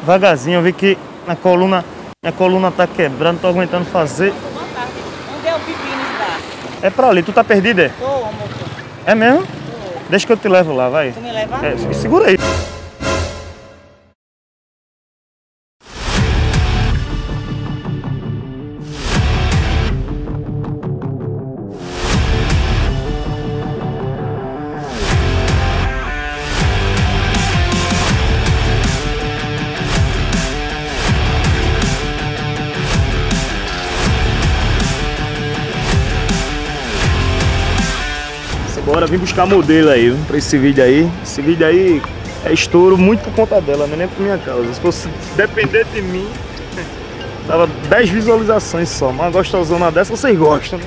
Devagarzinho, eu vi que a coluna, minha coluna tá quebrando, não tô aguentando fazer. Boa tarde. Onde é o pepino bar? É pra ali, tu tá perdido, é? Tô, amor. É mesmo? Tô. Deixa que eu te levo lá, vai. Tu me leva? É, segura aí. Bora vir buscar modelo aí, viu, pra esse vídeo aí. Esse vídeo aí é estouro muito por conta dela, não é nem por minha causa. Se fosse depender de mim, dava 10 visualizações só. Uma gostosona dessa vocês gostam, né?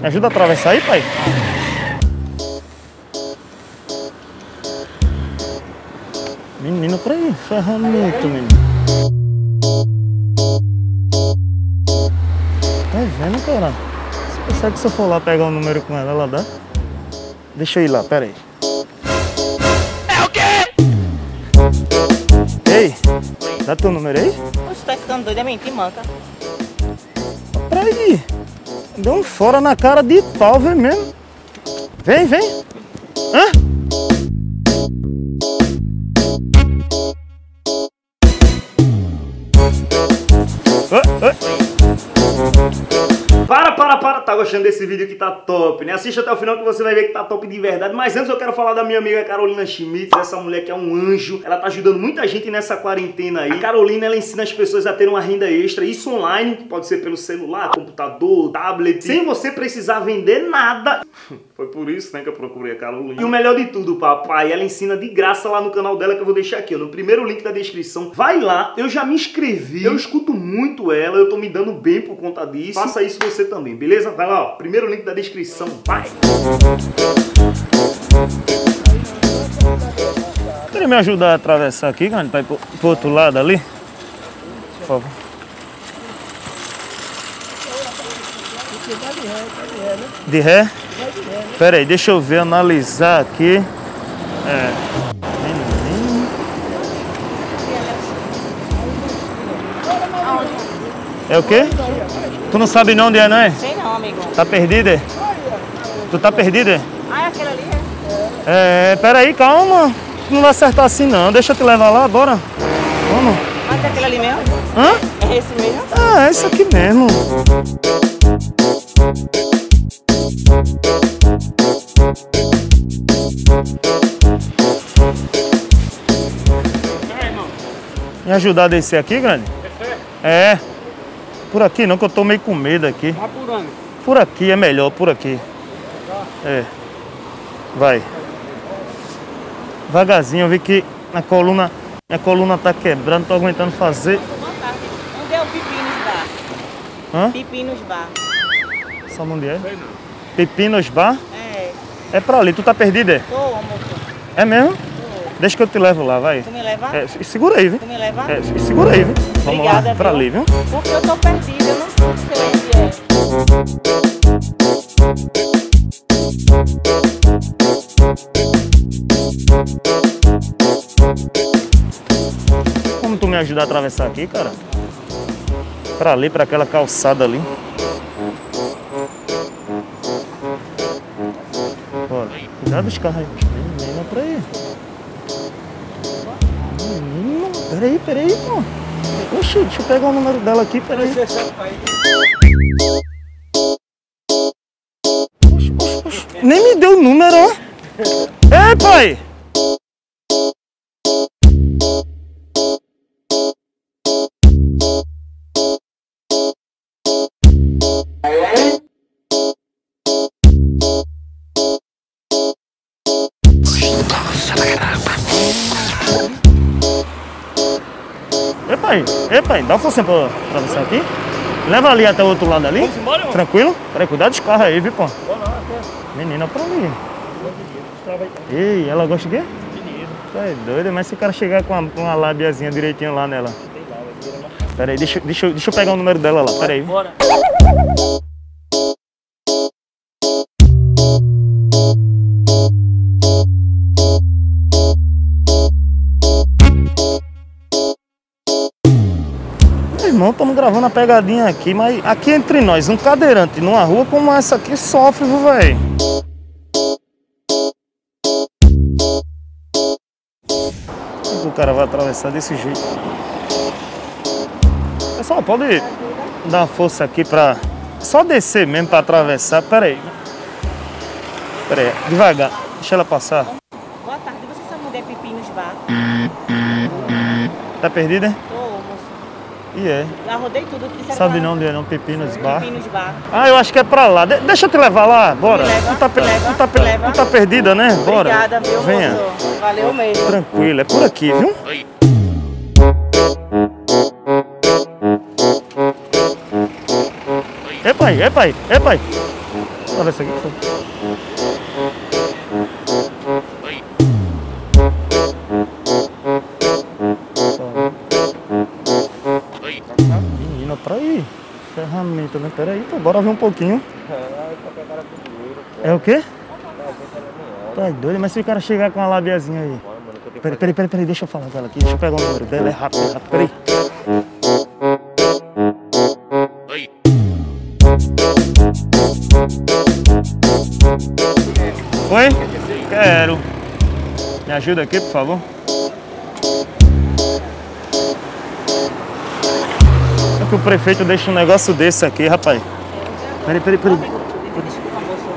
Me ajuda a atravessar aí, pai? Menino, pra aí, ferramenta, menino. Tá vendo, cara? Você consegue se eu for lá pegar o número com ela, ela dá? Deixa eu ir lá, pera aí. É o quê? Ei, dá teu número aí? Você tá ficando doido, é mentira, manca. Peraí. Deu um fora na cara de pau, vem mesmo. Vem, vem. Hã? Gostando desse vídeo que tá top, né? Assista até o final que você vai ver que tá top de verdade. Mas antes eu quero falar da minha amiga Carolina Schmitz, essa mulher que é um anjo. Ela tá ajudando muita gente nessa quarentena aí. A Carolina, ela ensina as pessoas a terem uma renda extra, isso online, que pode ser pelo celular, computador, tablet, sem você precisar vender nada. Foi por isso, né, que eu procurei a Carolina. E o melhor de tudo, papai, ela ensina de graça lá no canal dela que eu vou deixar aqui, ó, no primeiro link da descrição. Vai lá, eu já me inscrevi, eu escuto muito ela, eu tô me dando bem por conta disso. Faça isso você também, beleza? Vai lá, ó, primeiro link da descrição, vai! Queria me ajudar a atravessar aqui, cara, pra ir pro, pro outro lado ali? Por favor. De ré? Pera aí, deixa eu ver, analisar aqui. É. É o quê? Tu não sabe não onde é, não é? Sei amigo. Tá perdido, é? Tu tá perdido, é? Ah, é aquele ali, é? É, pera aí, calma. Não vai acertar assim não. Deixa eu te levar lá, bora. Vamos. Mas é aquele ali mesmo? Hã? É esse mesmo? Ah, é isso aqui mesmo. Me ajudar a descer aqui, grande? É. Por aqui não, que eu tô meio com medo aqui. Vai por onde? Por aqui é melhor, por aqui. É. Vai. Devagarzinho, eu vi que a coluna, minha coluna tá quebrando, tô aguentando fazer. Boa tarde. Onde é o Pepinos Bar? Hã? Pepinos Bar. Sabe onde é? Pepinos Bar? É. É pra ali, tu tá perdido, é? Tô, amor. É mesmo? Tô. Deixa que eu te levo lá, vai. Tu me leva? É, segura aí, viu? Tu me leva? É, segura aí, viu? Vamos Obrigada, lá, pra viu? ali, viu? Porque eu tô perdida, eu não sei onde é. Como tu me ajudar a atravessar aqui, cara? Pra ali, pra aquela calçada ali. Bora. Cuidado dos carros aí. Menina, pra aí. Menino, peraí, peraí, pô. Oxi, deixa eu pegar o número dela aqui, peraí. Nem me deu o número, ó. Ei, pai! Ei, pai, ei, pai, dá força pra, pra você aqui. Leva ali até o outro lado ali. Vamos embora, irmão? Tranquilo? Peraí, cuidado dos carros aí, viu, pô? Menina pra mim. Ei, ela gosta de quê? Dinheiro. Tá é doido, mas se o cara chegar com uma, uma lábiazinha direitinho lá nela. Peraí, deixa, eu- deixa, deixa eu pegar o número dela lá, peraí. Bora. Meu irmão, estamos gravando a pegadinha aqui, mas aqui entre nós, um cadeirante numa rua como essa aqui sofre, viu, velho? O cara vai atravessar desse jeito. Pessoal, pode dar uma força aqui pra. Só descer mesmo pra atravessar. Pera aí. Pera aí, devagar. Deixa ela passar. Boa tarde, você sabe onde é Pepinos Bar? Tá perdida? E é. Já rodei tudo. disseram Sabe que não onde é não? Pepinos Bar. Pepinos Bar. Ah, eu acho que é pra lá. De- deixa eu te levar lá, bora. Me leva, tu, tá per- leva, tu tá per- leva. tu tá perdida, né? Bora. Obrigada, viu, Venha. moço? Valeu mesmo. Tranquilo, é por aqui, viu? Epa aí, epa aí, epa aí. Olha isso aqui. Menina, Ferramenta, né? Pera aí, pô, bora ver um pouquinho. É o quê? Tá doido, mas se o cara chegar com uma labiazinha aí. Peraí, peraí, peraí, peraí, deixa eu falar com ela aqui. Deixa eu pegar o número dela, é rápido, é rápido, peraí. Oi? Quero. Me ajuda aqui, por favor. Que o prefeito deixa um negócio desse aqui, rapaz. Peraí, peraí, peraí.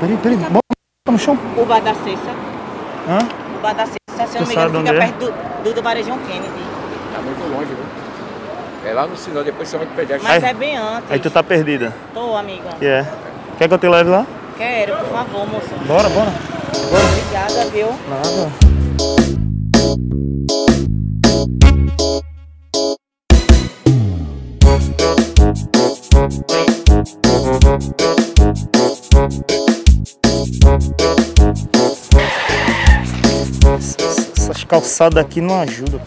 Peraí, peraí, bota no chão. O Bar da Cessa. Hã? O Bar da se eu não me engano, fica é? perto do, do, do Varejão Kennedy. Tá muito longe, viu? É lá no sinal, depois você vai pedestre. Mas Aí- é bem antes. Aí tu tá perdida. Tô, amiga. Que é? Quer que eu te leve lá? Quero, por favor, moço. Bora, bora. Obrigada, viu? Nada. Essas calçadas aqui não ajudam.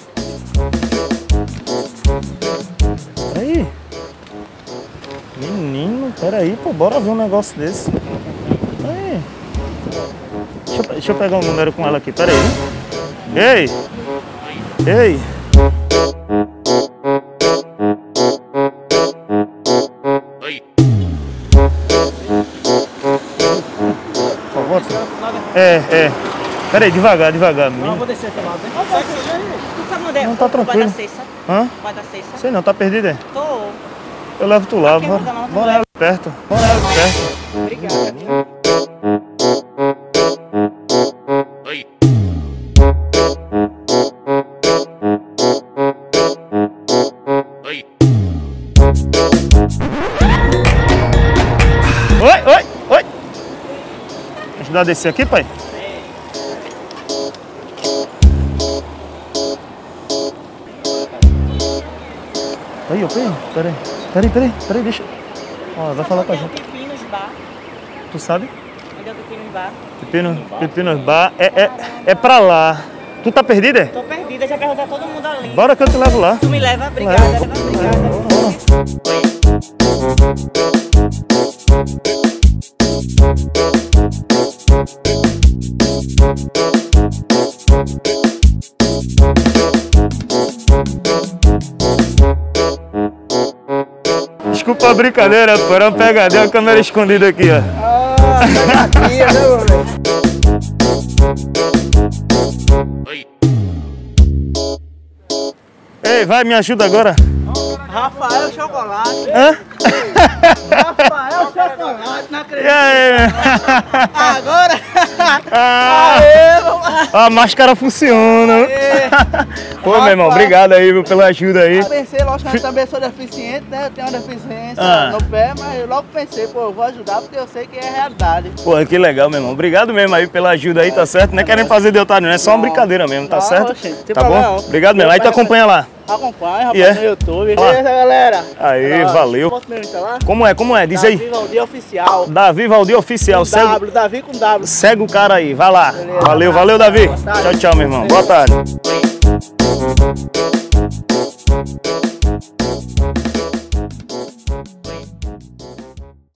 Peraí. Menino, peraí, pô, bora ver um negócio desse. Peraí. Deixa eu, deixa eu pegar um número com ela aqui, peraí. Ei! Ei! É, é. Peraí, devagar, devagar. Não, vou descer aqui lá, né? Tu sabe onde é Não, tá tranquilo. da Cessa? Hã? Bar da Cessa? Sei não, tá perdido, é? Tô. Eu levo tu lá, tu Bora leva. ali perto. Bora ali perto. Obrigada, descer aqui, pai? Aí, ó, peraí, peraí, peraí, peraí, peraí, deixa. Ó, vai falar com a gente. Pepinos Bar? Tu sabe? Onde é o Pepinos Bar? Pepino, Pepinos Bar é, é, é pra lá. Tu tá perdida? Tô perdida, já perguntei a todo mundo ali. Bora que eu te levo lá. Tu me leva? Obrigada, Leva. obrigada. Desculpa a brincadeira, pô, era uma pegadinha, a câmera escondida aqui, ó. Ei, vai, me ajuda agora. Rafael Chocolate. Hã? Rafael Chocolate, não E acredito. aí? Agora. Ah, Aê, a máscara funciona. Aê. Pô, meu irmão, obrigado aí viu, pela ajuda aí. Eu pensei, logicamente, também sou deficiente, né? Eu tenho uma deficiência Ah. no pé, mas eu logo pensei, pô, eu vou ajudar porque eu sei que é realidade. Pô, que legal, meu irmão. Obrigado mesmo aí pela ajuda aí, tá certo? Não é querendo fazer de otário, não. É só uma brincadeira mesmo, tá Não, certo? Tá problema bom? não. Obrigado mesmo. Aí tu acompanha lá. Acompanhe, rapaz, E é? no YouTube. Beleza, galera? Aí, valeu. Como é? Como é? Diz aí. Davi Valdir Oficial. Davi Valdir Oficial. Segue, W, Davi com W. segue o cara aí. Vai lá. Beleza. Valeu, valeu, Davi. Tchau, tchau, meu irmão. Boa tarde.